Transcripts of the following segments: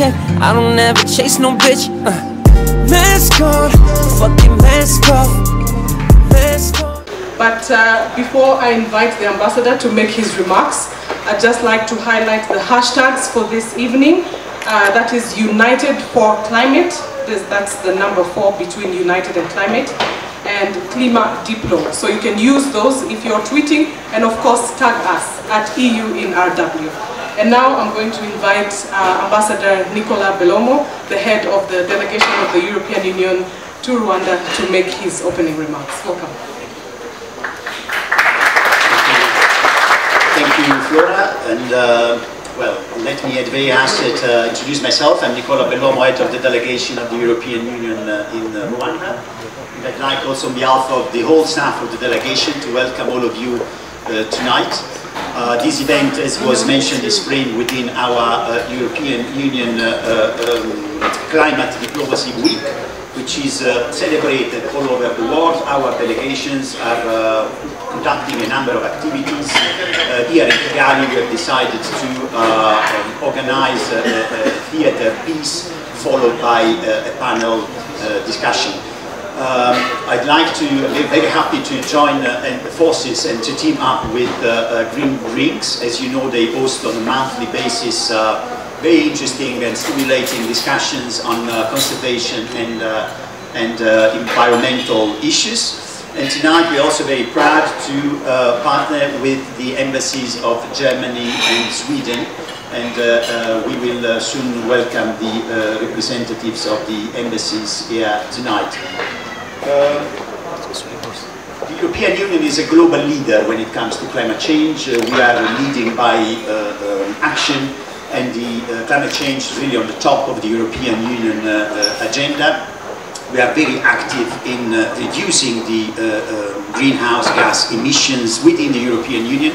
check, I don't ever chase no bitch. Uh. Mask on, fucking mask off. Mask on. But uh, before I invite the ambassador to make his remarks, I'd just like to highlight the hashtags for this evening. Uh, that is United for Climate. That's the number four between United and Climate. And Klima Diplo. So you can use those if you're tweeting and of course tag us at EU in RW. And now I'm going to invite uh, Ambassador Nicola Bellomo, the head of the delegation of the European Union to Rwanda to make his opening remarks. Welcome. Thank you, Flora. And uh, well, let me at very outset uh, introduce myself. I'm Nicola Bellomo, head of the delegation of the European Union uh, in uh, Rwanda. And I'd like also on behalf of the whole staff of the delegation to welcome all of you uh, tonight. Uh, this event, as was mentioned, is framed within our uh, European Union um, Climate Diplomacy Week, which is uh, celebrated all over the world. Our delegations are uh, conducting a number of activities. Uh, here in Kigali we have decided to uh, um, organize a, a, theater piece followed by a, panel uh, discussion. Um, I'd like to, be very happy to join uh, forces and to team up with uh, uh, Green Drinks. As you know, they host on a monthly basis uh, very interesting and stimulating discussions on uh, conservation and, uh, and environmental issues. And tonight we're also very proud to partner with the embassies of Germany and Sweden and uh, uh, we will uh, soon welcome the representatives of the embassies here tonight. Um, the European Union is a global leader when it comes to climate change. Uh, we are leading by uh, um, action and the uh, climate change is really on the top of the European Union agenda. We are very active in reducing the greenhouse gas emissions within the European Union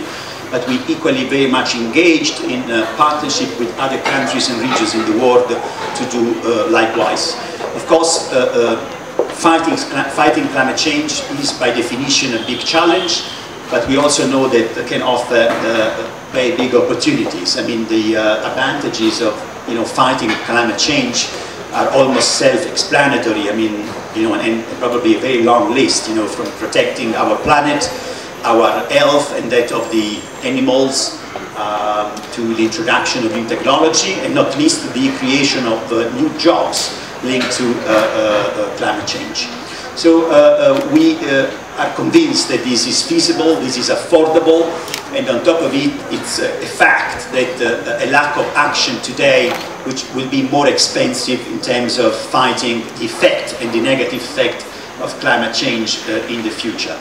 but we equally very much engaged in uh, partnership with other countries and regions in the world to do uh, likewise. Of course, uh, fighting, fighting climate change is by definition a big challenge, but we also know that it can offer uh, very big opportunities. I mean, the uh, advantages of you know fighting climate change are almost self-explanatory. I mean, you know, and, and, probably a very long list. You know, from protecting our planet, our health, and that of the animals, um, to the introduction of new technology, and not least the creation of uh, new jobs linked to uh, uh, uh, climate change. So we are convinced that this is feasible, this is affordable, and on top of it, it's a fact that a lack of action today, which will be more expensive in terms of fighting the effect and the negative effect of climate change in the future.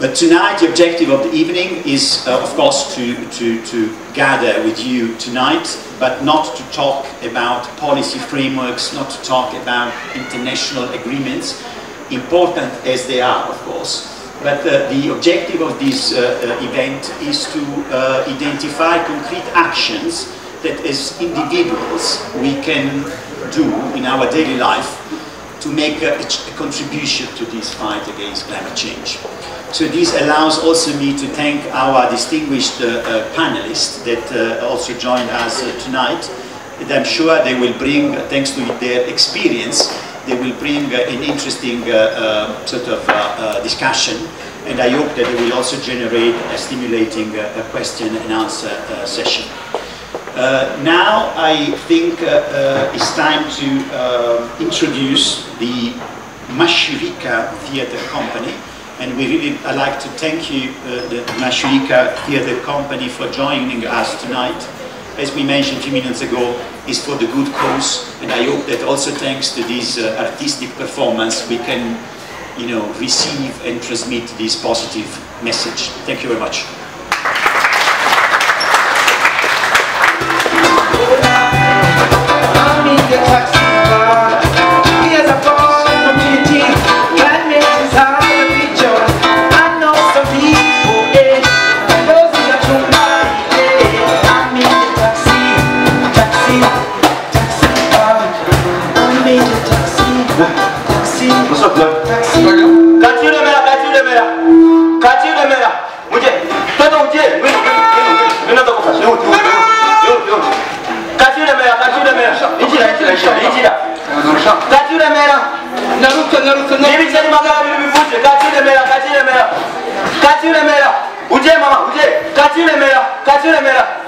But tonight, the objective of the evening is, uh, of course, to, to, to gather with you tonight, but not to talk about policy frameworks, not to talk about international agreements, important as they are, of course. But uh, the objective of this uh, uh event is to uh, identify concrete actions that as individuals we can do in our daily life to make a, a contribution to this fight against climate change. So this allows also me to thank our distinguished uh, uh, panelists that uh, also joined us uh, tonight. And I'm sure they will bring, thanks to their experience, they will bring uh, an interesting uh, sort of discussion. And I hope that they will also generate a stimulating question and answer session. now I think it's time to introduce the Mashirika Theatre Company, and we really, I'd like to thank you, uh, the Mashirika Theatre Company, for joining us tonight. As we mentioned a few minutes ago, is for the good cause, and I hope that also thanks to this uh, artistic performance, we can, you know, receive and transmit this positive message. Thank you very much. What's up, Jeff? Got you the mera, got you the mera. Got you the mera. Muje, toto muje. Mina toko kashi. Yo, yo, yo, yo. Got you the mera, got you the mera. İncira, incira, incira, incira. Got you the mera. Naruto, Naruto, Naruto. Nevi seni magara bir bir buje. Got you the mera, got you the mera. Got you the mera. Uje mama, uje. Got you the mera, got you the mera.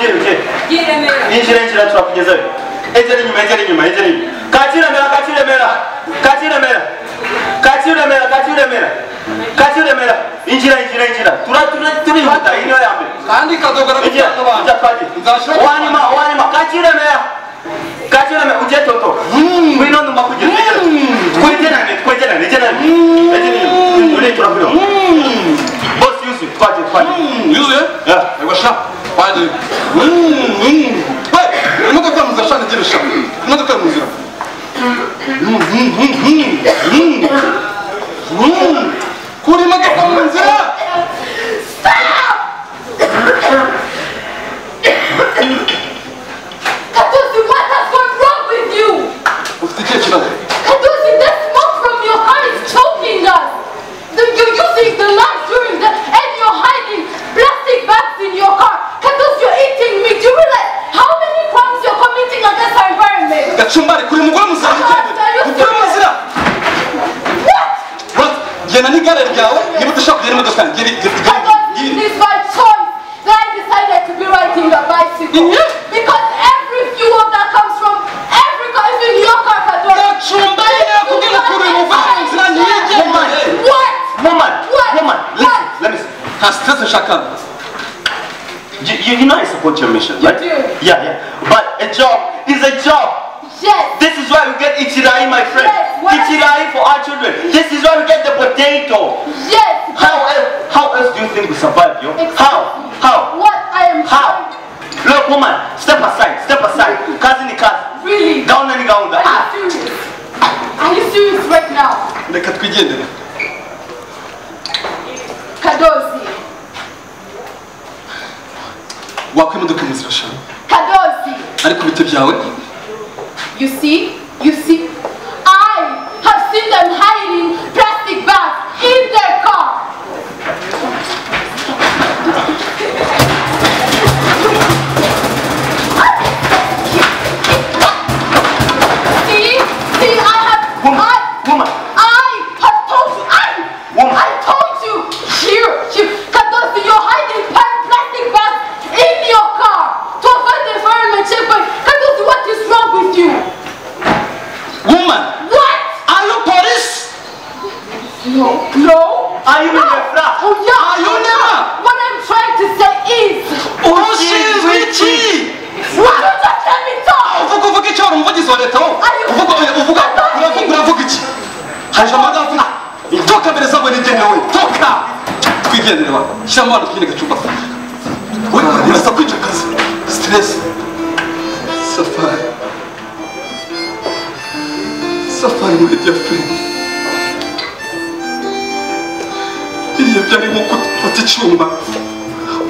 ubyiruke yinjire injira turakugezayo egera inyuma egera inyuma egera inyuma kakiremera kakiremera kakiremera kakiremera kakiremera kakiremera injira injira. Injira turihuta iyi niyo ya mbere kandi kadogora kujya twagira uwanyuma uwanyuma kakiremera kakiremera ujye toto hmm. ngwino ndumva kugeza twegerane hmm. twegerane hmm. egerane egera inyuma uri turakureba bose yuzuye twagiye twagiye yuzuye eh? yego eh. sha عادي ماذا كان مزرع شان يدير الشعب ماذا كان مزرع كوري ماذا support your mission, right? do. Yeah, yeah. But a job is a job. Yes. This is why we get Ichirai, my friend. Yes, what- Ichirai for our children. This is why we get the potato. Yes. How else, how else do you think we survive, yo? Excuse How? How? What I am How? Look, woman, step aside, step aside. Cousin ni cousin. Really? Down and down. Are you serious? Are you serious right now? Wakwa imodoka mu nzira shana Kadosi. ariko ibiti byawe You see? You see? shan ma da shi ne ka cuba wani wani na sabbin cikin stress safari safari mu da jeffrey ili ya byari mu kuta cyuma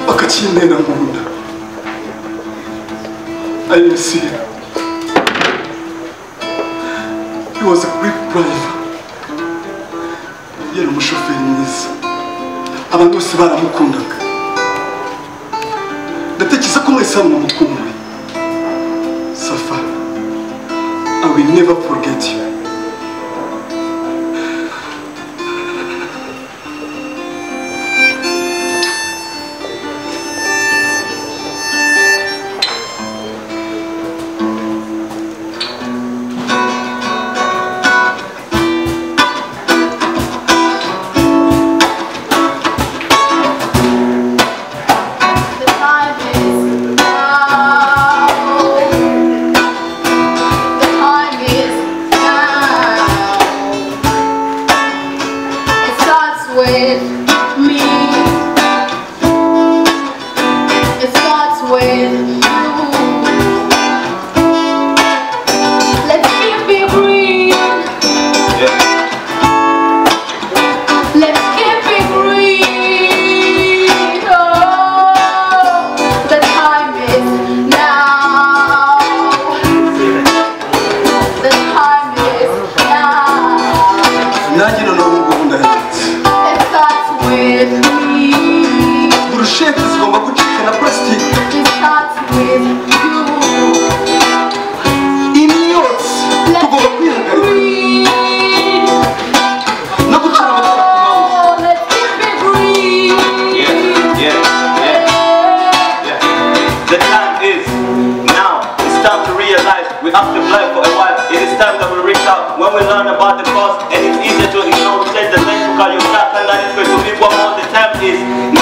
bakacyintera mu nda i am serious Ndatekereza ko mwese hano mumukumbuye. Safa, I will never forget you. Out. When we learn about the cause, and it's easier to ignore, change the lane to call your shot, and that is going to be one more. The time is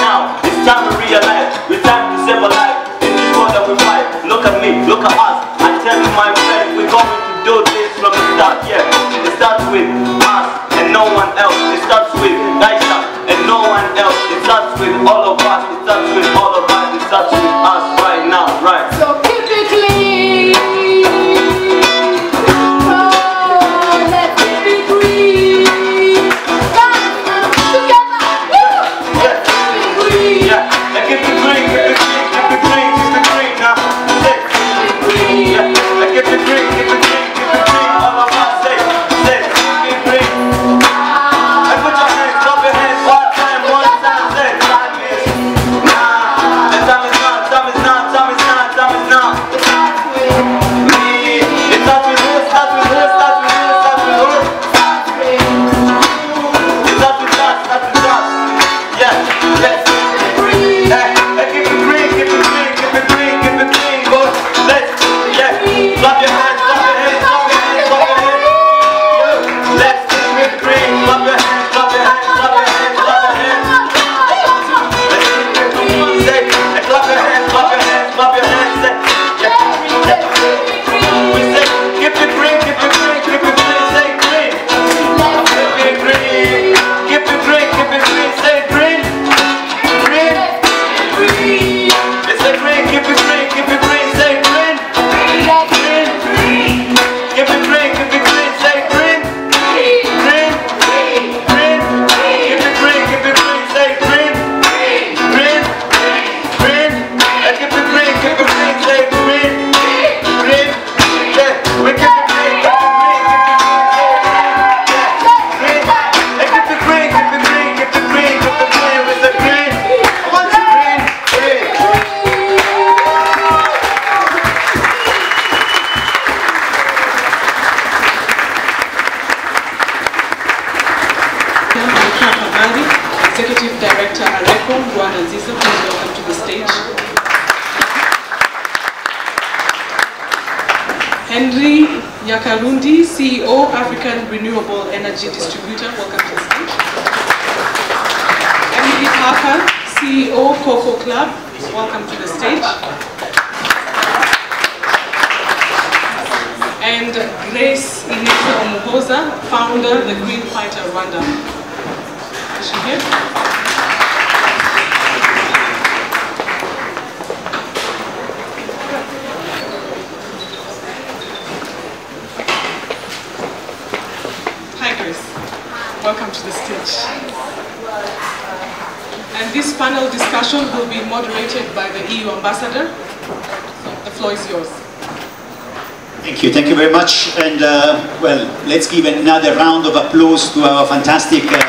much. And uh, well, let's give another round of applause to our fantastic uh,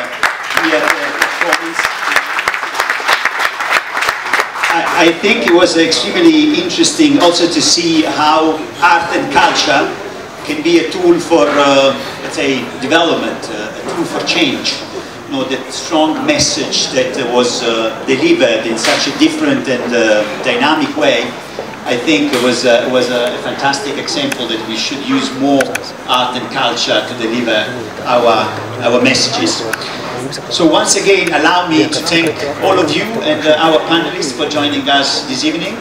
performance. I, think it was extremely interesting also to see how art and culture can be a tool for, uh, let's say, development, uh, a tool for change. You know, that strong message that was uh, delivered in such a different and uh, dynamic way I think it was, uh, it was a fantastic example that we should use more art and culture to deliver our, our messages. So once again, allow me to thank all of you and uh, our panelists for joining us this evening.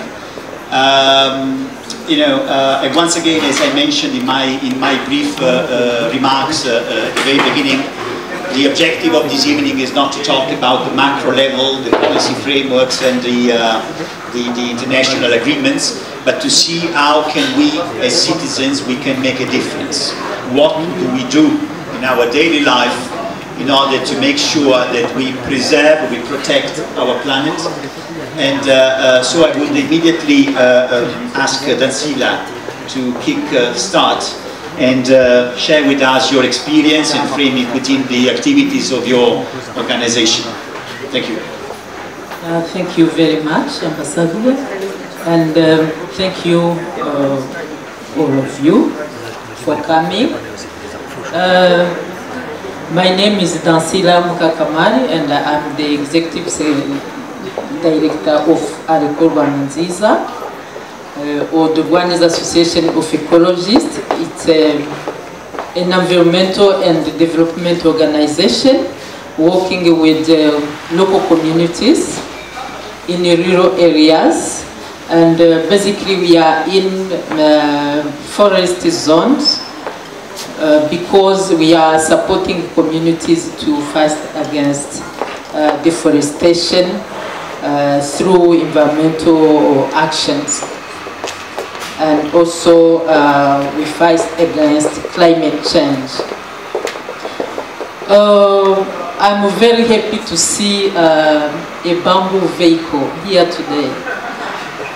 Um, you know, uh, and once again, as I mentioned in my, in my brief uh, uh, remarks uh, uh, at the very beginning, the objective of this evening is not to talk about the macro level, the policy frameworks and the, uh, the, the international agreements, but to see how can we as citizens, we can make a difference. What do we do in our daily life in order to make sure that we preserve, we protect our planet. And uh, uh, so I would immediately uh, uh, ask uh, Dancila to kick uh, start and share with us your experience and frame it within the activities of your organization. Thank you. Uh, thank you very much, Ambassador, and um, thank you uh, all of you for coming. Uh, my name is Dansila Mukakamari, and I'm the executive director of Areco Rwanziza. uh, or the Rwandese Association of Ecologists. It's an environmental and development organization working with uh, local communities in rural areas. And uh, basically we are in uh, forest zones uh, because we are supporting communities to fight against uh, deforestation uh, through environmental actions. And also uh, we fight against climate change. I'm very happy to see uh, a bamboo vehicle here today.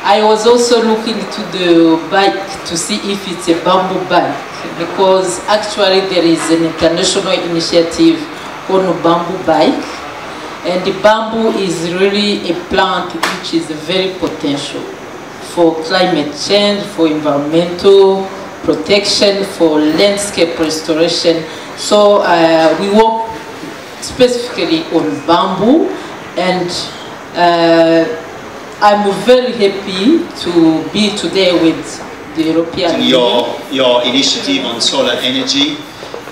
I was also looking to the bike to see if it's a bamboo bike because actually there is an international initiative on a bamboo bike and the bamboo is really a plant which is very potential for climate change, for environmental protection, for landscape restoration. So uh, we work specifically on bamboo and uh, I'm very happy to be today with the European Your, Union. your initiative on solar energy,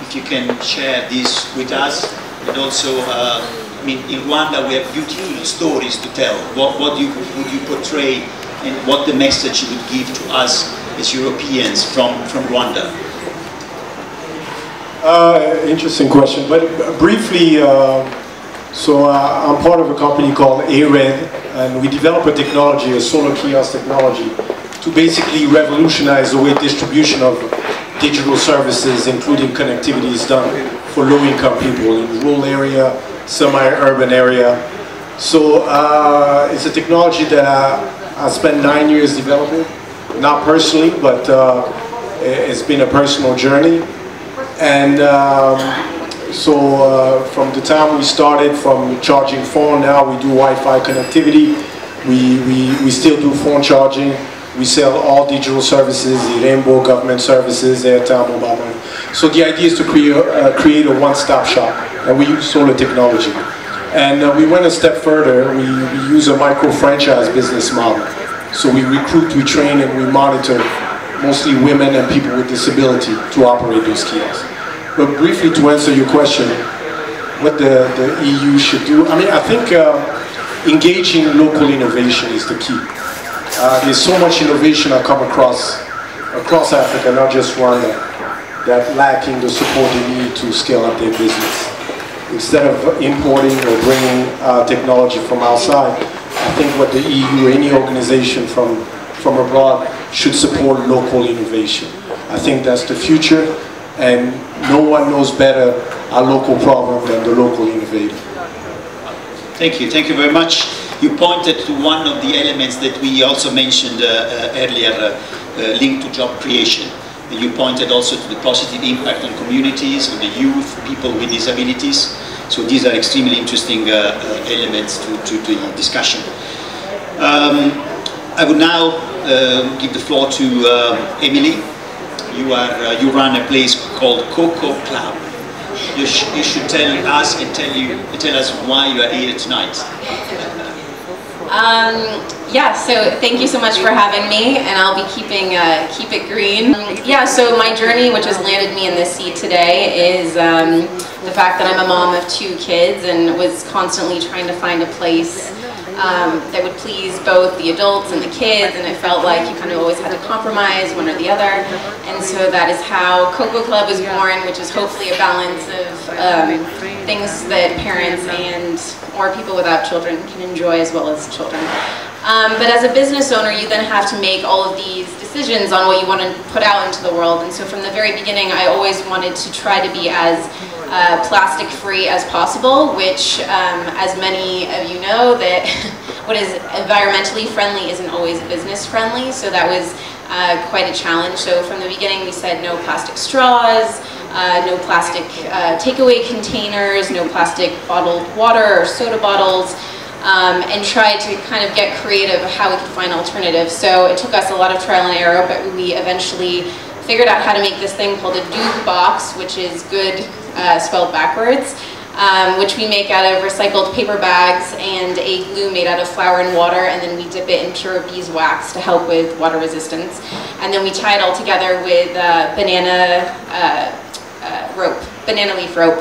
if you can share this with us, and also, uh, I mean, in Rwanda we have beautiful stories to tell. What, what you, would you portray and what the message you would give to us as Europeans from, from Rwanda? Uh, interesting question, but briefly, uh, so uh, I'm part of a company called ARED, and we develop a technology, a solar kiosk technology, to basically revolutionize the way distribution of digital services, including connectivity, is done for low-income people in rural area, semi-urban area. So uh, it's a technology that I, I spent nine years developing, not personally, but uh, it's been a personal journey. And um, so uh, from the time we started from charging phone, now we do Wi-Fi connectivity. We, we, we still do phone charging. We sell all digital services, the Irembo government services, airtime, mobile money. So the idea is to create, uh, create a one-stop shop, and we use solar technology. And uh, we went a step further. We, we use a micro-franchise business model. So we recruit, we train, and we monitor mostly women and people with disability to operate those kiosks. But briefly to answer your question, what the, the EU should do, I mean, I think uh, engaging local innovation is the key. Uh, there's so much innovation I come across across Africa, not just Rwanda, that lacking the support they need to scale up their business. Instead of importing or bringing uh, technology from outside, I think what the EU, any organization from, from abroad, should support local innovation. I think that's the future, and no one knows better our local problem than the local innovator. Thank you, thank you very much. You pointed to one of the elements that we also mentioned uh, uh, earlier, uh, uh, linked to job creation. You pointed also to the positive impact on communities, on the youth, people with disabilities. So these are extremely interesting uh, uh, elements to, to, to the discussion. Um, I would now give the floor to Emily. You, are, you run a place called Coco Club you, sh you should tell us and tell you tell us why you are here tonight. Um, yeah, so thank you so much for having me, and I'll be keeping uh, keep it green. Yeah, so my journey, which has landed me in this seat today, is um, the fact that I'm a mom of two kids and was constantly trying to find a place um, that would please both the adults and the kids, and it felt like you kind of always had to compromise one or the other. And so that is how Cocoa Club was born, which is hopefully a balance of um, things that parents and or people without children can enjoy as well as children. Um, but as a business owner, you then have to make all of these decisions on what you want to put out into the world. And so from the very beginning, I always wanted to try to be as uh, plastic free as possible, which um, as many of you know that what is environmentally friendly isn't always business friendly. So that was uh, quite a challenge. So from the beginning we said no plastic straws, uh, no plastic uh, takeaway containers, no plastic bottled water or soda bottles, um, and tried to kind of get creative of how we could find alternatives. So it took us a lot of trial and error, but we eventually figured out how to make this thing called a Doog box, which is good uh, spelled backwards. Um, which we make out of recycled paper bags and a glue made out of flour and water, and then we dip it in pure beeswax to help with water resistance. And then we tie it all together with uh, banana uh, uh, rope, banana leaf rope.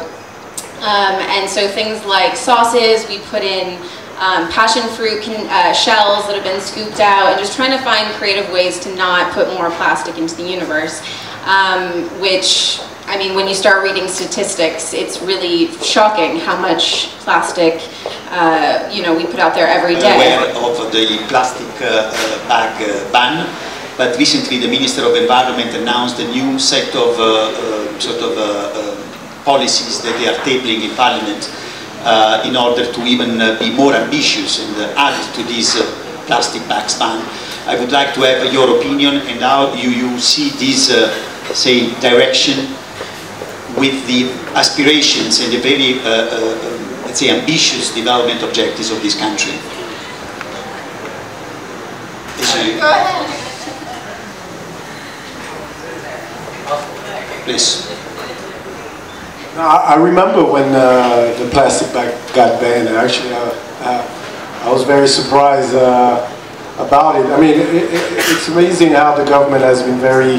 Um, and so things like sauces, we put in um, passion fruit can, uh, shells that have been scooped out, and just trying to find creative ways to not put more plastic into the universe, um, which I mean, when you start reading statistics, it's really shocking how much plastic, uh, you know, we put out there every day. Aware of the plastic uh, uh, bag uh, ban, but recently the Minister of Environment announced a new set of uh, uh, sort of policies that they are tabling in Parliament in order to even be more ambitious and add to this plastic bags ban. I would like to have your opinion and how you, you see this, say, direction with the aspirations and the very, uh, uh, let's say, ambitious development objectives of this country. Go ahead. Please. I remember when uh, the plastic bag got banned. Actually, uh, uh, I was very surprised uh, about it. I mean, it, it, it's amazing how the government has been very,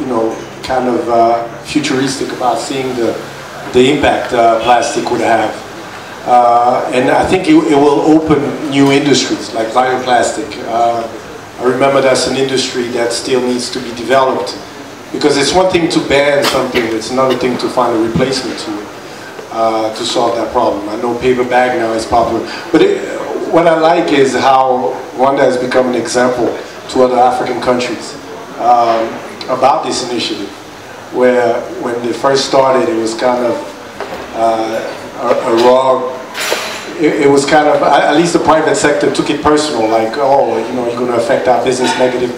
you know, kind of uh, futuristic about seeing the, the impact uh, plastic would have. Uh, and I think it, it, will open new industries like bioplastic. Uh, I remember that's an industry that still needs to be developed because it's one thing to ban something, it's another thing to find a replacement to it uh, to solve that problem. I know paper bag now is popular, but it, what I like is how Rwanda has become an example to other African countries. Um, about this initiative, where when they first started, it was kind of uh, a, a, raw. It, it, was kind of at least the private sector took it personal, like oh, you know, you're going to affect our business negative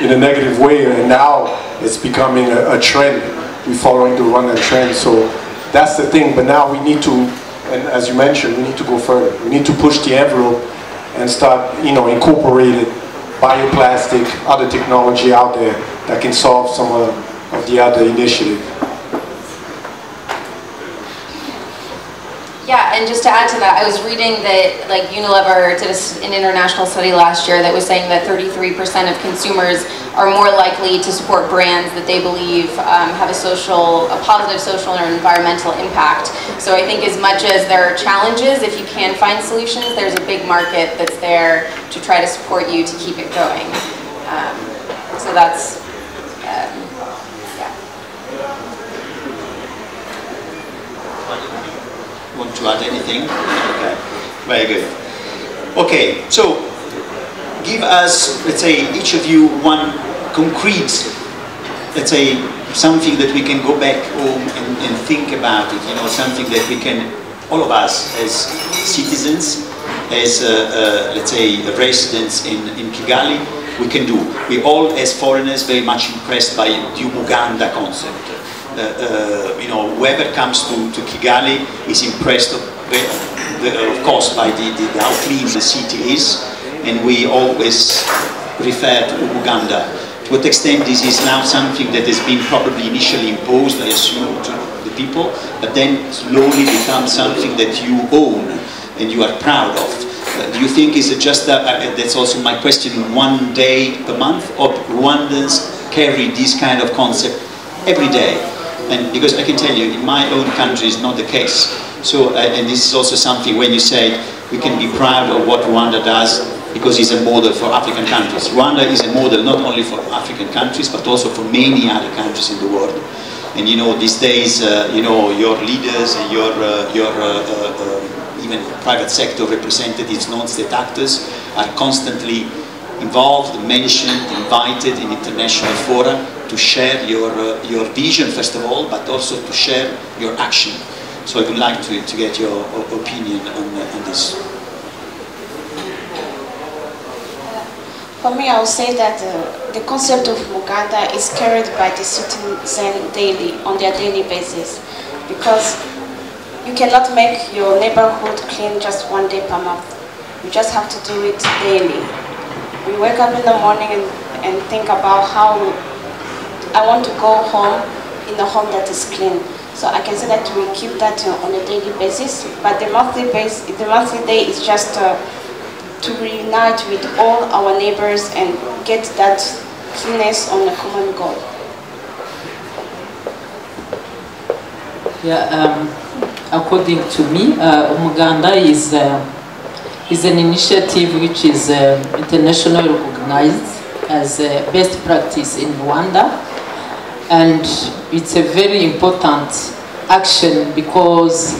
in a negative way, and now it's becoming a, a trend. We're following the Rwandan trend, so that's the thing. But now we need to, and as you mentioned, we need to go further. We need to push the envelope and start, you know, incorporating bioplastic, other technology out there that can solve some of, of the other initiative. And just to add to that, I was reading that like Unilever did an international study last year that was saying that 33% of consumers are more likely to support brands that they believe um, have a social, a positive social or environmental impact. So I think as much as there are challenges, if you can find solutions, there's a big market that's there to try to support you to keep it going. Um, so that's want to add anything? Okay, very good. Okay, so give us, let's say, each of you one concrete, let's say, something that we can go back home and, and think about it, you know, something that we can, all of us as citizens, as, uh, uh, let's say, residents in, in Kigali, we can do. We all, as foreigners, very much impressed by the Umuganda concept. Uh, uh, you know, whoever comes to, to Kigali is impressed, of, the, of course, by the, the, how clean the city is, and we always refer to Umuganda. To what extent this is now something that has been probably initially imposed, I assume, to the people, but then slowly becomes something that you own and you are proud of. Uh, do you think is it just that, uh, that's also my question, one day per month, or Rwandans carry this kind of concept every day? And because I can tell you, in my own country it's not the case. So, uh, and this is also something when you say we can be proud of what Rwanda does because it's a model for African countries. Rwanda is a model not only for African countries, but also for many other countries in the world. And you know, these days, uh, you know, your leaders and your, uh, your uh, uh, even private sector representatives, non-state actors, are constantly involved, mentioned, invited in international fora to share your, uh, your vision, first of all, but also to share your action. So I would like to, to get your opinion on, uh, on this. For me, I would say that uh, the concept of Umuganda is carried by the citizen daily, on their daily basis. Because you cannot make your neighborhood clean just one day per month. You just have to do it daily. We wake up in the morning and, and think about how I want to go home in a home that is clean. So I can say that we keep that uh, on a daily basis, but the monthly base, the monthly day is just uh, to reunite with all our neighbors and get that fullness on a common goal. Yeah, um, according to me, uh, is, uh, is an initiative which is uh, internationally recognized as a best practice in Rwanda. And it's a very important action because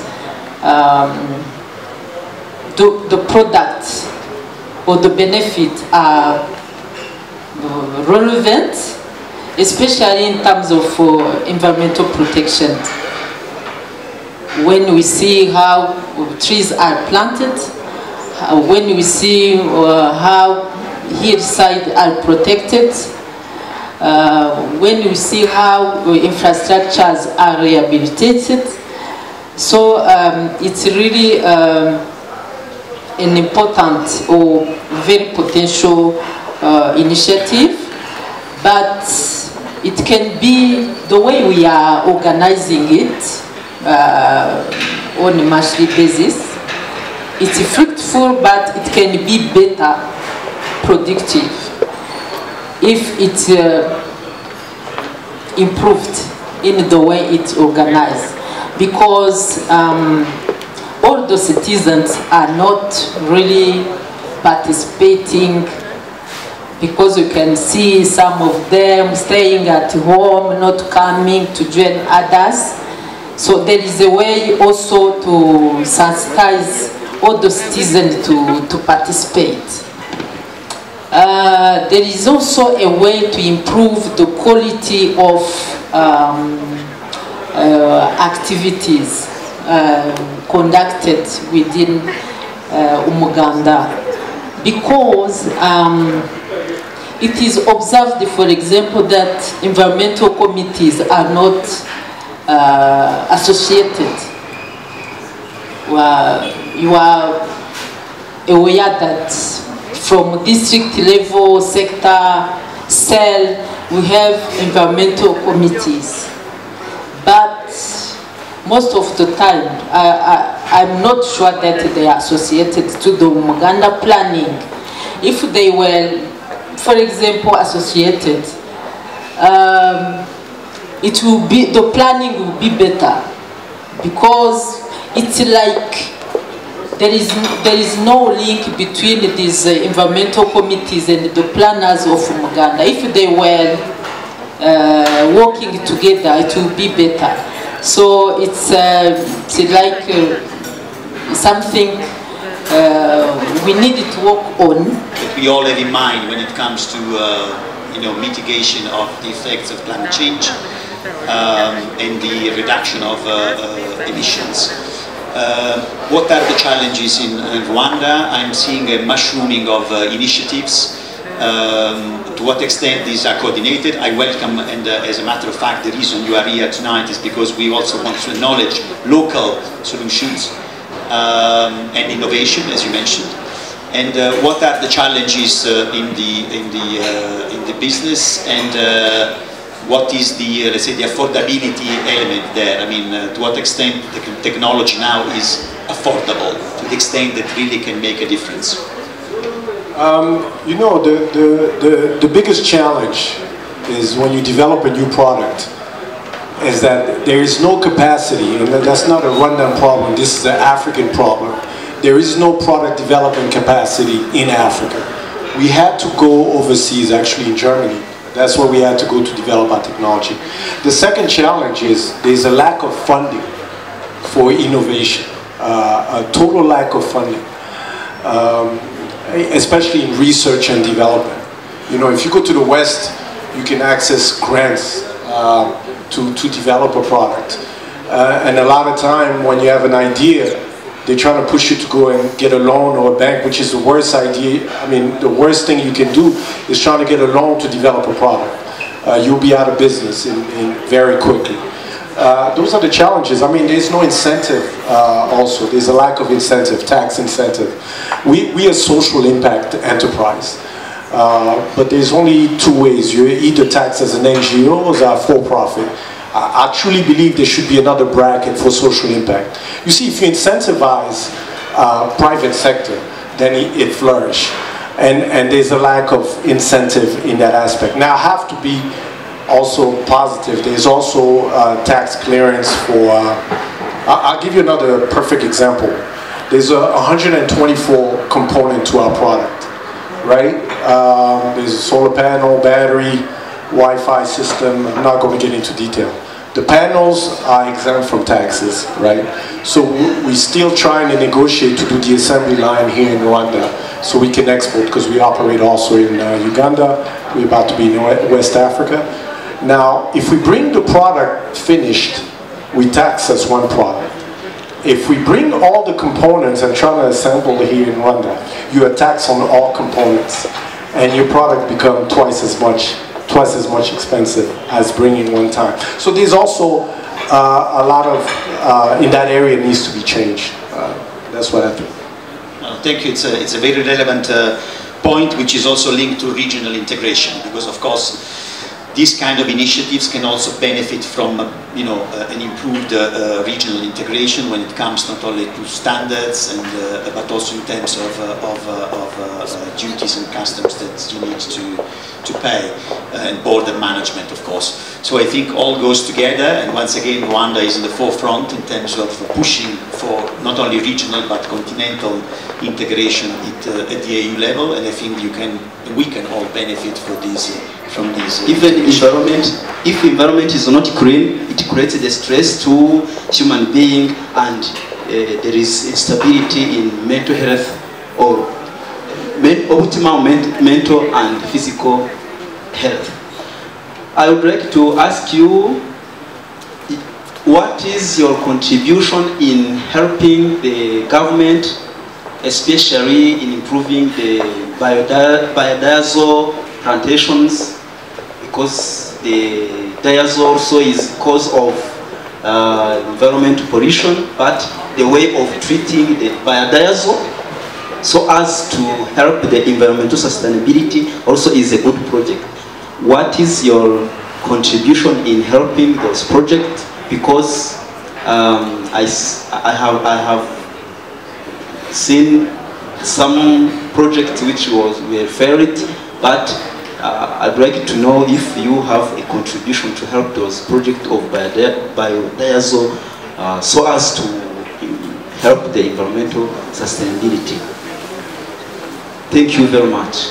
um, the, the product or the benefit are relevant, especially in terms of uh, environmental protection. When we see how trees are planted, uh, when we see uh, how hillsides are protected, uh, when we see how infrastructures are rehabilitated. So um, it's really um, an important or very potential uh, initiative, but it can be the way we are organizing it uh, on a monthly basis. It's fruitful, but it can be better, productive, if it's uh, improved in the way it's organized. Because um, all the citizens are not really participating because you can see some of them staying at home, not coming to join others. So there is a way also to sensitize all the citizens to, to participate. Uh, there is also a way to improve the quality of um, uh, activities uh, conducted within Umuganda because um, it is observed, for example, that environmental committees are not uh, associated. Well, you are aware that from district level, sector, cell, we have environmental committees. But most of the time, I, I'm not sure that they are associated to the Umuganda planning. If they were, for example, associated, um, it will be, the planning will be better because it's like there is, there is no link between these uh, environmental committees and the planners of Umuganda. If they were uh, working together, it will be better. So it's, uh, it's like uh, something uh, we need to work on. That we all have in mind when it comes to uh, you know, mitigation of the effects of climate change um, and the reduction of emissions. Uh, what are the challenges in, Rwanda? I'm seeing a mushrooming of initiatives. Um, to what extent these are coordinated. I welcome, and uh, as a matter of fact, the reason you are here tonight is because we also want to acknowledge local solutions um, and innovation, as you mentioned. And uh, what are the challenges uh, in the in the in the business and what is the, uh, let's say, the affordability element there? I mean, uh, to what extent the technology now is affordable, to the extent that really can make a difference? Um, you know, the, the, the, the biggest challenge is when you develop a new product is that there is no capacity, and that's not a Rwandan problem, this is an African problem. There is no product development capacity in Africa. We had to go overseas, actually in Germany, that's where we had to go to develop our technology. The second challenge is there's a lack of funding for innovation, uh, a total lack of funding, um, especially in research and development. You know, if you go to the West, you can access grants uh, to, to develop a product. Uh, and a lot of time when you have an idea, they're trying to push you to go and get a loan or a bank, which is the worst idea. I mean, the worst thing you can do is trying to get a loan to develop a product. Uh, you'll be out of business in, in very quickly. Uh, those are the challenges. I mean, there's no incentive uh, also. There's a lack of incentive, tax incentive. We, we are social impact enterprise. Uh, but there's only two ways. You're either taxed as an NGO or as a for-profit. I, truly believe there should be another bracket for social impact. You see, if you incentivize uh, private sector, then it, it flourish. And, and there's a lack of incentive in that aspect. Now, I have to be also positive. There's also uh, tax clearance for, uh, I'll give you another perfect example. There's a 124 component to our product, right? Um, there's a solar panel, battery, Wi-Fi system. I'm not going to get into detail. The panels are exempt from taxes, right? So we're still trying to negotiate to do the assembly line here in Rwanda so we can export because we operate also in uh, Uganda. We're about to be in West Africa. Now, if we bring the product finished, we tax as one product. If we bring all the components and try to assemble here in Rwanda, you taxed on all components and your product become twice as much twice as much expensive as bringing one time. So there's also uh, a lot of, uh, in that area needs to be changed. Uh, that's what I think. Thank you. It's a, it's a very relevant uh, point which is also linked to regional integration because of course these kind of initiatives can also benefit from you know uh, an improved uh, uh, regional integration when it comes not only to standards and uh, but also in terms of, uh, of, of duties and customs that you need to to pay and border management of course so I think all goes together and once again Rwanda is in the forefront in terms of pushing for not only regional but continental integration at, at the AU level and I think you can we can all benefit for this from this. Even environment, if environment is not clean, it creates the stress to human being and uh, there is instability in mental health or men, optimal mental and physical health. I would like to ask you what is your contribution in helping the government, especially in improving the biodiesel plantations because the diesel also is cause of uh, environmental pollution, but the way of treating the biodiesel so as to help the environmental sustainability also is a good project. What is your contribution in helping those projects? Because um, I, I, have, I have seen some projects which was, were failed, but uh, I'd like to know if you have a contribution to help those projects of biodiesel uh, so as to help the environmental sustainability. Thank you very much.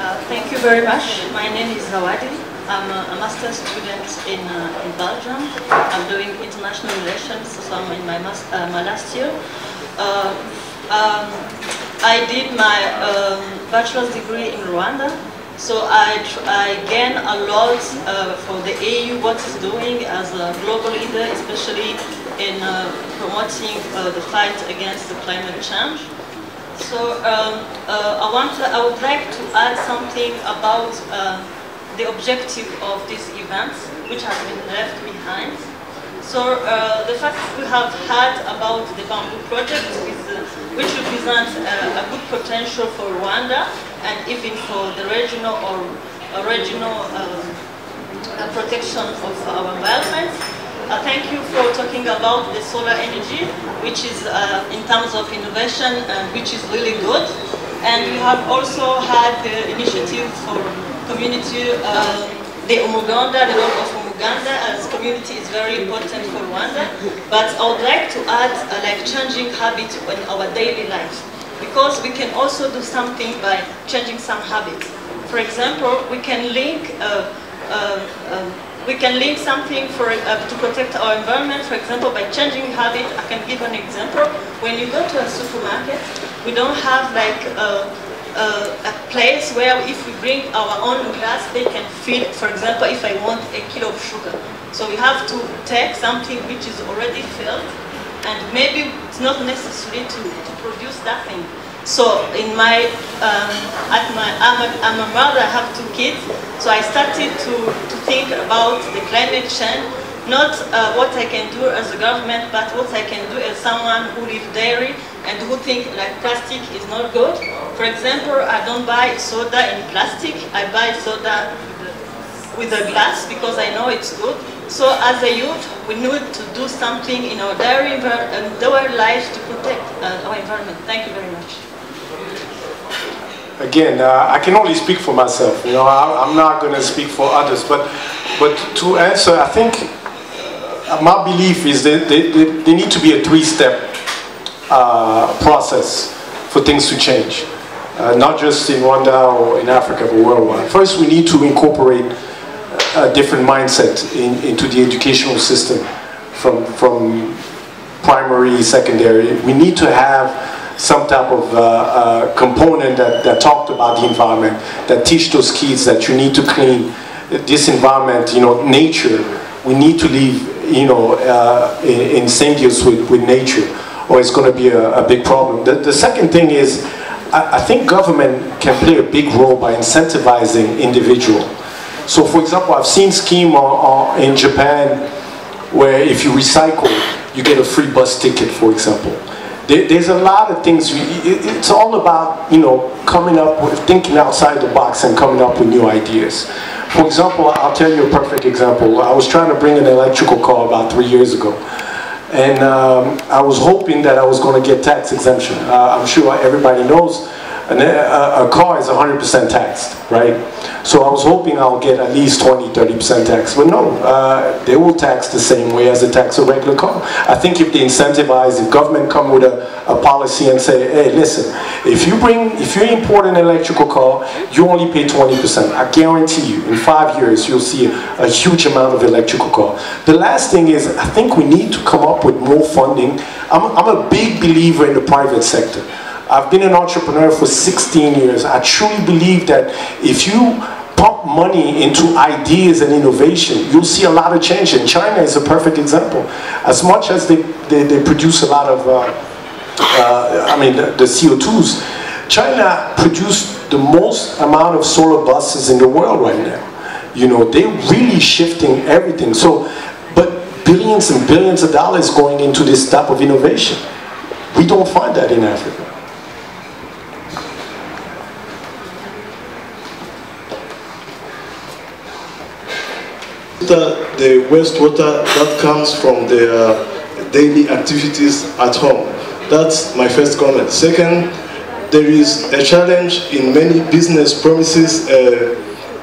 Uh, thank you very much. My name is Zawadi. I'm a, a master's student in, uh, in Belgium. I'm doing international relations, so I'm in my, uh, my last year. Uh, um, I did my um, bachelor's degree in Rwanda, so I, I gain a lot uh, for the AU, what it's doing as a global leader, especially in uh, promoting uh, the fight against the climate change. So um, I, want to, I would like to add something about the objective of these events, which has been left behind. So uh, the fact we have had about the bamboo project, is, uh, which represents uh, a good potential for Rwanda and even for the regional or regional um, protection of our environment. Uh, thank you for talking about the solar energy, which is uh, in terms of innovation, uh, which is really good. And we have also had the initiative for community, uh, the Umuganda, the role of Umuganda as community is very important for Rwanda. But I would like to add a like changing habit in our daily life because we can also do something by changing some habits. For example, we can link uh, uh um, we can link something for uh, to protect our environment. For example, by changing habit, I can give an example. When you go to a supermarket, we don't have like uh, uh, a place where if we bring our own glass, they can fill, for example, if I want a kilo of sugar. So we have to take something which is already filled, and maybe it's not necessary to, to produce that thing. So in my, um, at my, I'm a, I'm a mother, I have two kids, so I started to, to think about the climate change, not uh, what I can do as a government, but what I can do as someone who lives dairy, and who think like plastic is not good. For example, I don't buy soda in plastic. I buy soda with a glass because I know it's good. So as a youth, we need to do something in our daily, daily lives to protect uh, our environment. Thank you very much. Again, uh, I can only speak for myself. You know, I, am not going to speak for others. But, but to answer, I think uh, my belief is that they need to be a three-step uh, process for things to change. Uh, not just in Rwanda or in Africa, but worldwide. First, we need to incorporate a different mindset in, into the educational system from, from primary, secondary. We need to have some type of uh, uh, component that, that talked about the environment, that teach those kids that you need to clean this environment, you know, nature. We need to live, you know, uh, in, in symbiosis with, with nature, or it's going to be a, a, big problem. The, the second thing is, I, I think government can play a big role by incentivizing individual. So for example, I've seen scheme in Japan where if you recycle, you get a free bus ticket, for example. There, there's a lot of things, it's all about, you know, coming up with, thinking outside the box and coming up with new ideas. For example, I'll tell you a perfect example. I was trying to bring an electrical car about three years ago. And um, I was hoping that I was going to get tax exemption. Uh, I'm sure everybody knows a, a car is 100% taxed, right? So I was hoping I'll get at least 20, 30% tax, but no, uh, they will tax the same way as they tax a regular car. I think if they incentivize, if government come with a, a policy and say, hey, listen, if you bring, if you import an electrical car, you only pay 20%. I guarantee you, in five years, you'll see a, a huge amount of electrical car. The last thing is, I think we need to come up with more funding. I'm, I'm a big believer in the private sector. I've been an entrepreneur for 16 years. I truly believe that if you pump money into ideas and innovation, you'll see a lot of change. And China is a perfect example. As much as they, they, they produce a lot of, uh, uh, I mean, the, the CO2s, China produced the most amount of solar buses in the world right now. You know, they're really shifting everything. So, but billions and billions of dollars going into this type of innovation. We don't find that in Africa. The wastewater that comes from their daily activities at home. That's my first comment. Second, there is a challenge in many business premises uh,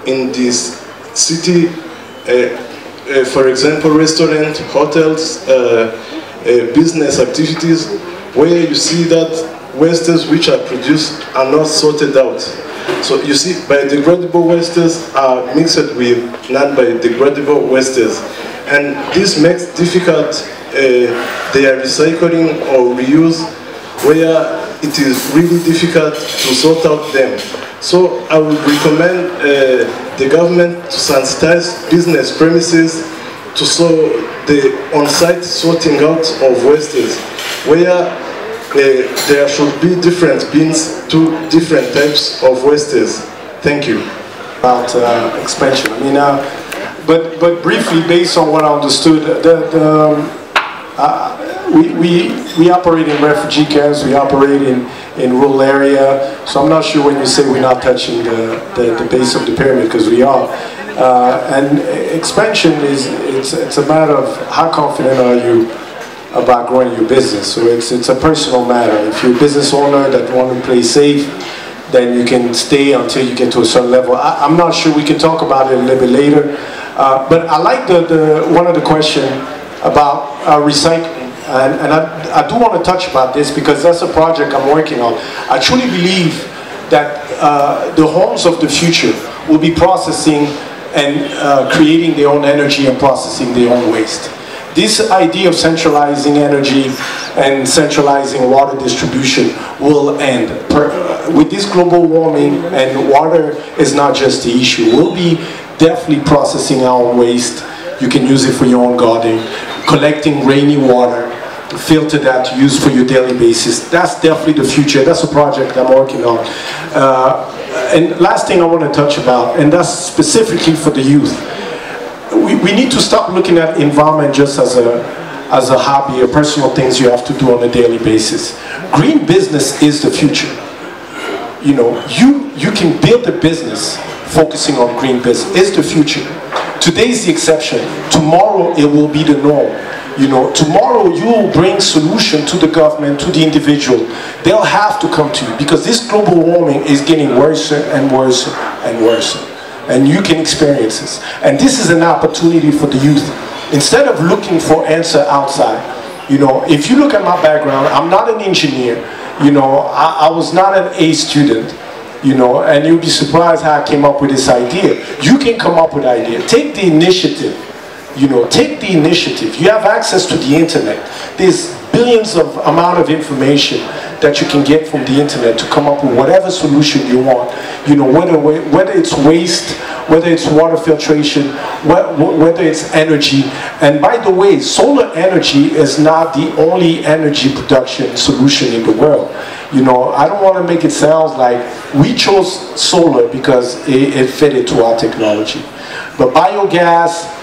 in this city. Uh, uh, for example, restaurants, hotels, uh, uh, business activities, where you see that wastes which are produced are not sorted out. So you see, biodegradable wastes are mixed with non-biodegradable wastes. And this makes difficult uh, their recycling or reuse where it is really difficult to sort out them. So I would recommend uh, the government to sensitize business premises to so the on-site sorting out of wastes, where uh, there should be different bins to different types of wastes. Thank you. About uh, expansion. I mean, uh, but but briefly, based on what I understood, the, the um, uh, we, we we operate in refugee camps. We operate in in rural area. So I'm not sure when you say we're not touching the the, the base of the pyramid because we are. Uh, and expansion is it's it's a matter of how confident are you about growing your business. So it's, it's a personal matter. If you're a business owner that want to play safe, then you can stay until you get to a certain level. I, am not sure we can talk about it a little bit later. Uh, but I like the, the, one of the question about uh, recycling. And, and I, I do want to touch about this because that's a project I'm working on. I truly believe that uh, the homes of the future will be processing and uh, creating their own energy and processing their own waste this idea of centralizing energy and centralizing water distribution will end. With this global warming and water is not just the issue. We'll be definitely processing our waste. You can use it for your own garden. Collecting rainy water, filter that to use for your daily basis. That's definitely the future. That's a project I'm working on. Uh, and last thing I want to touch about, and that's specifically for the youth we, need to stop looking at environment just as a, as a hobby or personal things you have to do on a daily basis. green business is the future. You know, you, you can build a business focusing on green business. It's the future. Today is the exception. Tomorrow it will be the norm. You know, tomorrow you will bring solution to the government, to the individual. They'll have to come to you because this global warming is getting worse and worse and worse. And you can experience this. And this is an opportunity for the youth. Instead of looking for answer outside, you know, if you look at my background, I'm not an engineer. You know, I, I was not an A student you know, and you'll be surprised how I came up with this idea. You can come up with idea. Take the initiative. You know, take the initiative. You have access to the internet. There's billions of amount of information that you can get from the internet to come up with whatever solution you want. You know, whether whether it's waste, whether it's water filtration, whether it's energy. And by the way, solar energy is not the only energy production solution in the world. You know, I don't want to make it sound like we chose solar because it, it fitted to our technology. But biogas,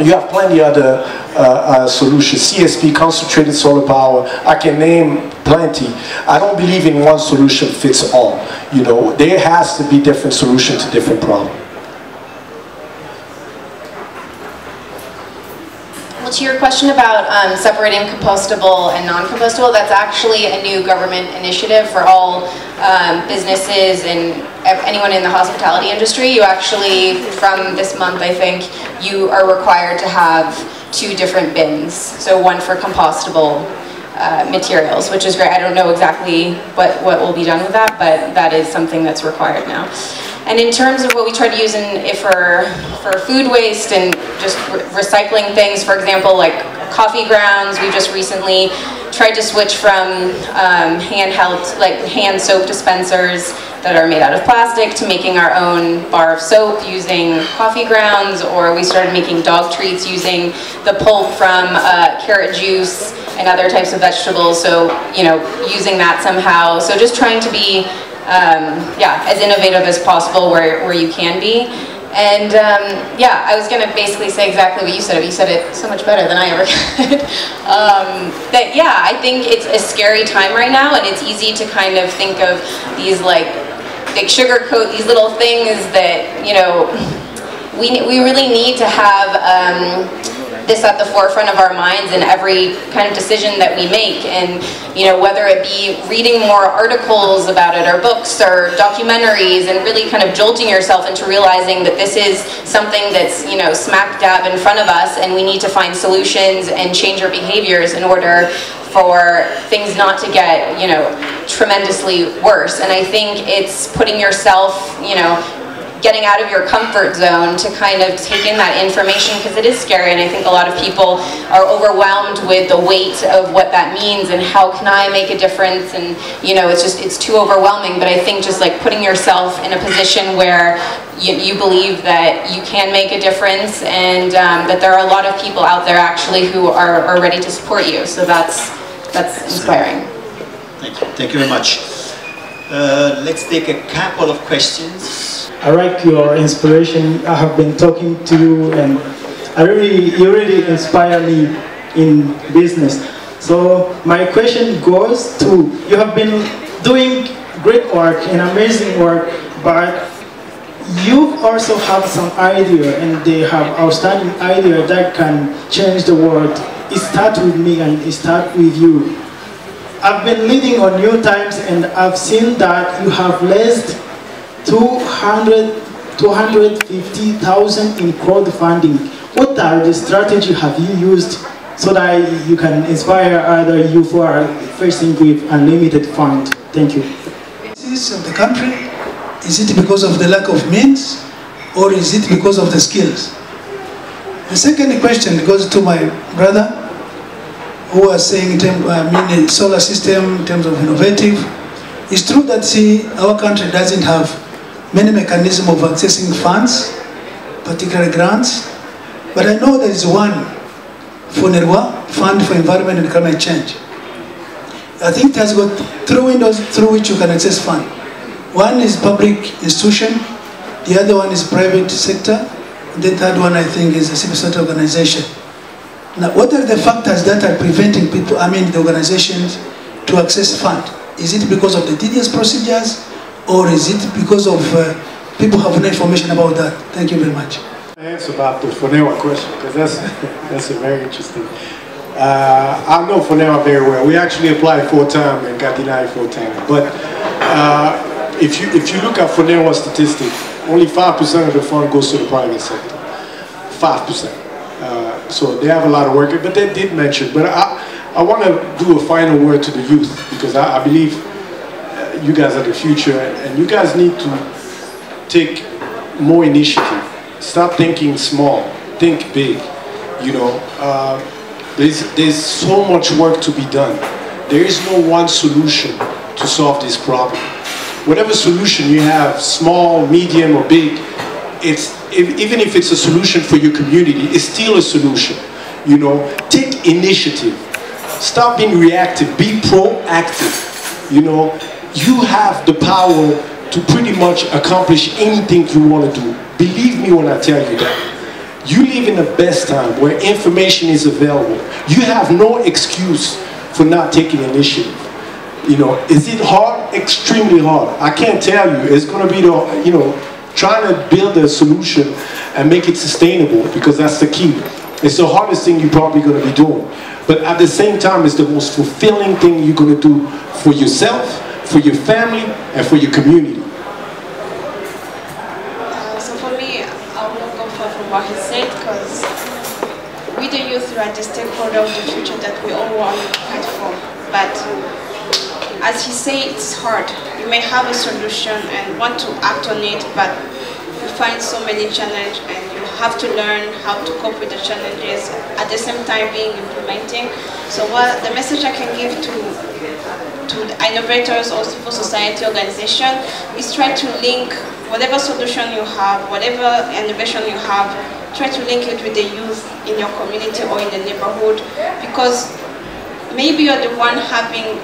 you have plenty other uh, uh, solutions. CSP, concentrated solar power, I can name plenty. I don't believe in one solution fits all. You know, there has to be different solutions to different problems. Well, to your question about um, separating compostable and non-compostable, that's actually a new government initiative for all um, businesses and anyone in the hospitality industry. You actually, from this month, I think, you are required to have two different bins. So one for compostable uh, materials, which is great. I don't know exactly what, what will be done with that, but that is something that's required now. And in terms of what we try to use in, for, for food waste and just re recycling things, for example, like coffee grounds, we just recently tried to switch from um, handheld, like hand soap dispensers that are made out of plastic to making our own bar of soap using coffee grounds, or we started making dog treats using the pulp from uh, carrot juice and other types of vegetables, so, you know, using that somehow. So just trying to be um, yeah, as innovative as possible where, where you can be. And um, yeah, I was gonna basically say exactly what you said. but You said it so much better than I ever could. um, that yeah, I think it's a scary time right now, and it's easy to kind of think of these like big sugarcoat these little things that you know we we really need to have. Um, this at the forefront of our minds in every kind of decision that we make. And, you know, whether it be reading more articles about it or books or documentaries and really kind of jolting yourself into realizing that this is something that's, you know, smack dab in front of us and we need to find solutions and change our behaviors in order for things not to get, you know, tremendously worse. And I think it's putting yourself, you know, getting out of your comfort zone to kind of take in that information because it is scary and I think a lot of people are overwhelmed with the weight of what that means and how can I make a difference and you know it's just it's too overwhelming but I think just like putting yourself in a position where you, you believe that you can make a difference and um, that there are a lot of people out there actually who are, are ready to support you so that's that's inspiring. Thank you. Thank you very much. Uh, let's take a couple of questions. I like your inspiration. I have been talking to you and I really, you really inspire me in business. So my question goes to, you have been doing great work and amazing work, but you also have some idea and they have outstanding idea that can change the world. It starts with me and it starts with you. I've been leading on New Times and I've seen that you have raised 200, 250,000 in crowdfunding. What are the strategy have you used so that you can inspire other youth who are facing with unlimited fund? Thank you. Of the country, is it because of the lack of means or is it because of the skills? The second question goes to my brother who are saying in terms, I mean, solar system in terms of innovative. It's true that see, our country doesn't have many mechanisms of accessing funds, particularly grants, but I know there is one, FONERWA, Fund for Environment and Climate Change. I think it has got three windows through which you can access fund. One is public institution, the other one is private sector, the third one I think is a civil society organization. Now what are the factors that are preventing people, I mean the organizations, to access fund? Is it because of the tedious procedures or is it because of uh, people have no information about that? Thank you very much. Answer about the FONERWA question because that's that's a very interesting. Uh, I know FONERWA very well. We actually applied four times and got denied four times. But uh, if you if you look at FONERWA statistics, only five percent of the fund goes to the private sector. Five percent. Uh, so they have a lot of work, but they did mention. But I I want to do a final word to the youth because I, I believe uh, you guys are the future, and you guys need to take more initiative. Stop thinking small. Think big. You know, uh, there's there's so much work to be done. There is no one solution to solve this problem. Whatever solution you have, small, medium, or big, it's if, even if it's a solution for your community, it's still a solution. You know, take initiative. Stop being reactive. Be proactive. You know, you have the power to pretty much accomplish anything you want to do. Believe me when I tell you that. You live in the best time where information is available. You have no excuse for not taking initiative. You know, is it hard? Extremely hard. I can't tell you. It's going to be the, you know, trying to build a solution and make it sustainable because that's the key. It's the hardest thing you're probably going to be doing. But at the same time, it's the most fulfilling thing you're going to do for yourself, for your family, and for your community. Uh, so for me, I will not far from what he said because we the youth are the stakeholder of the future that we all want to fight for. But as he said, it's hard. You may have a solution and want to act on it, but you find so many challenges and you have to learn how to cope with the challenges at the same time being implementing. So what the message I can give to to innovators or civil society organization is try to link whatever solution you have, whatever innovation you have, try to link it with the youth in your community or in the neighborhood because maybe you're the one having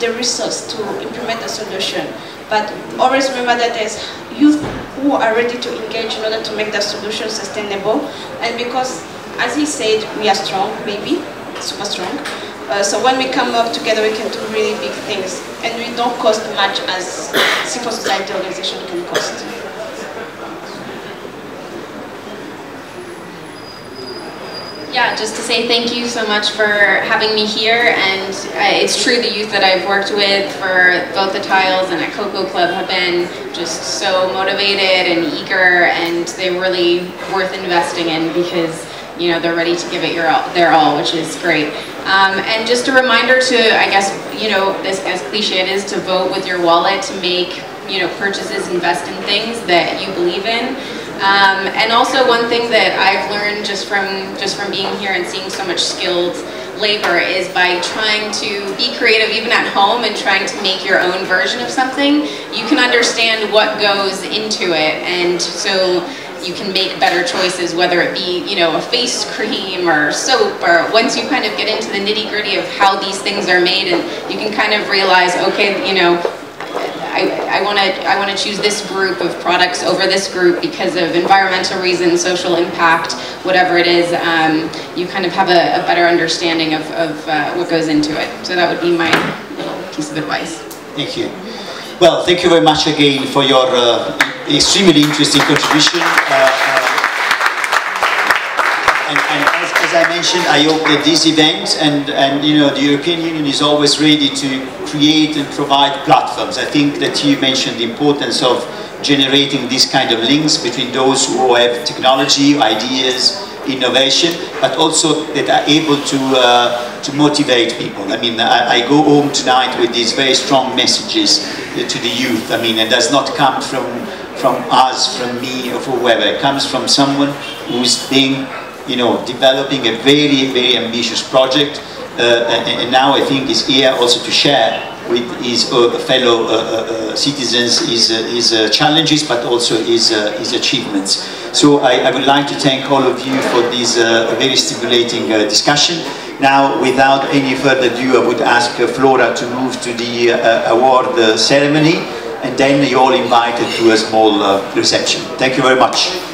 the resource to implement a solution. But always remember that there's youth who are ready to engage in order to make the solution sustainable. And because, as he said, we are strong, maybe, super strong. Uh, so when we come up together, we can do really big things. And we don't cost much as civil society organization can cost. Yeah, just to say thank you so much for having me here. And uh, it's true, the youth that I've worked with for both the Tiles and at Cocoa Club have been just so motivated and eager, and they're really worth investing in because you know they're ready to give it your all, their all, which is great. Um, and just a reminder to, I guess, you know, this as cliche it is, to vote with your wallet to make you know purchases, invest in things that you believe in. Um, and also one thing that I've learned just from just from being here and seeing so much skilled labor is by trying to be creative even at home and trying to make your own version of something, you can understand what goes into it. And so you can make better choices whether it be you know a face cream or soap or once you kind of get into the nitty gritty of how these things are made and you can kind of realize okay you know I want to I want to choose this group of products over this group because of environmental reasons, social impact, whatever it is. Um, you kind of have a, a better understanding of, of uh, what goes into it. So that would be my little piece of advice. Thank you. Well, thank you very much again for your uh, extremely interesting contribution. Uh, and, and mentioned, I hope that this event and, and you know the European Union is always ready to create and provide platforms. I think that you mentioned the importance of generating these kind of links between those who have technology, ideas, innovation, but also that are able to uh, to motivate people. I mean, I, I, go home tonight with these very strong messages to the youth. I mean, it does not come from from us, from me, or from whoever. It comes from someone who's being you know, developing a very, very ambitious project. Uh, and, and, now I think is here also to share with his uh, fellow uh, uh, uh citizens his, his challenges, but also his, his achievements. So I, I, would like to thank all of you for this very stimulating discussion. Now, without any further ado, I would ask Flora to move to the award ceremony, and then you're all invited to a small reception. Thank you very much.